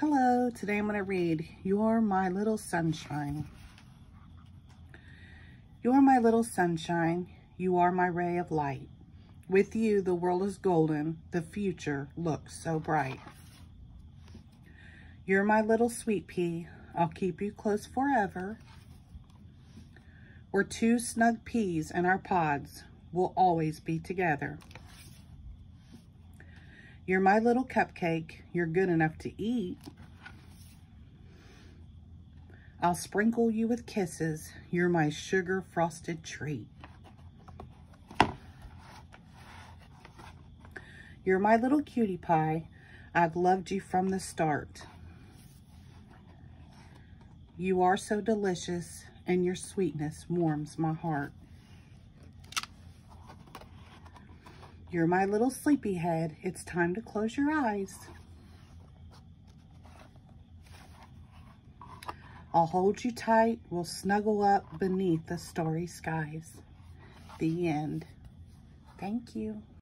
Hello, today I'm going to read You're My Little Sunshine. You're my little sunshine, you are my ray of light. With you, the world is golden, the future looks so bright. You're my little sweet pea, I'll keep you close forever. We're two snug peas in our pods, we'll always be together. You're my little cupcake, you're good enough to eat. I'll sprinkle you with kisses, you're my sugar frosted treat. You're my little cutie pie, I've loved you from the start. You are so delicious, and your sweetness warms my heart. You're my little sleepyhead. It's time to close your eyes. I'll hold you tight. We'll snuggle up beneath the starry skies. The end. Thank you.